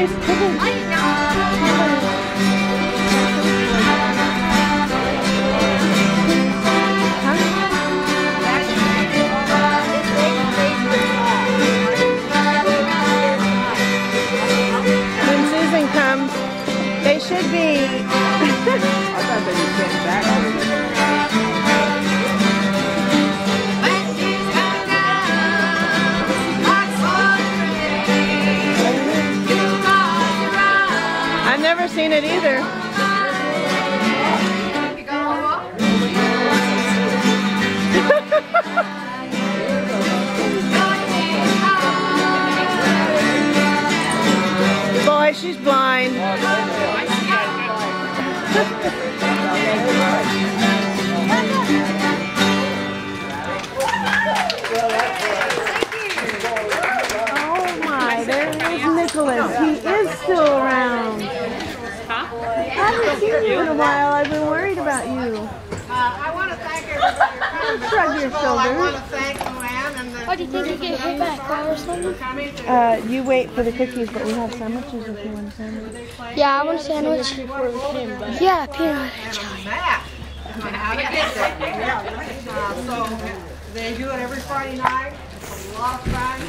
Lily's I've never seen it either. Boy, she's blind. Oh my, there is Nicholas. He is still around. I haven't seen you in a while. I've been worried about you. Uh, I want to thank everybody for coming. but Shrug your first of all, I want to thank Luann and the. Why do you think you get hit by a car or something? Uh, you wait for the cookies, but we have sandwiches if you want a sandwich. Yeah, I want a sandwich. Yeah, peanut butter and jelly. Matt on how to get there. Uh, So they do it every Friday night. It's a lot of fun.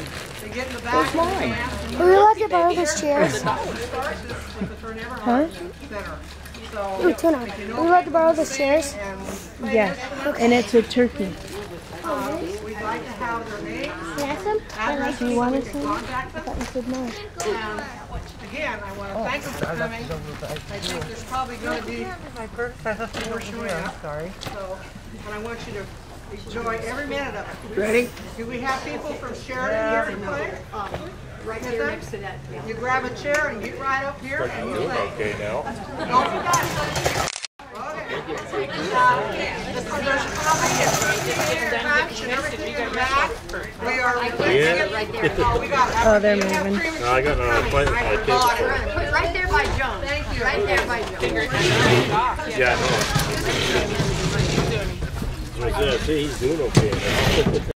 They get in the back of the van. Would you like to borrow those chairs? Starts this with the Turner Huh? Center. So Ooh, tuna. Would you like to borrow the chairs? and Yes, and it's a turkey. Uh, we'd like to have their names, Yes, Do you want to can see? I them. thought you said no. And again, I want to thank them for coming. I think there's probably going to be my first sorry. So, and I want you to enjoy every minute of it. Ready? Do we have people from Sheridan here to play? Right there next to that. You grab a chair and get right up here and you play. Okay now. Don't forget. Okay. Uh, This promotion will be here. Crunch and everything in the back. We are replacing it. Oh, we got Oh, they're moving. No, I got an coming. appointment at ten forgot Put right there by Joan. Thank you. Right there by Joan. Yeah, I know. That? See, he's doing okay.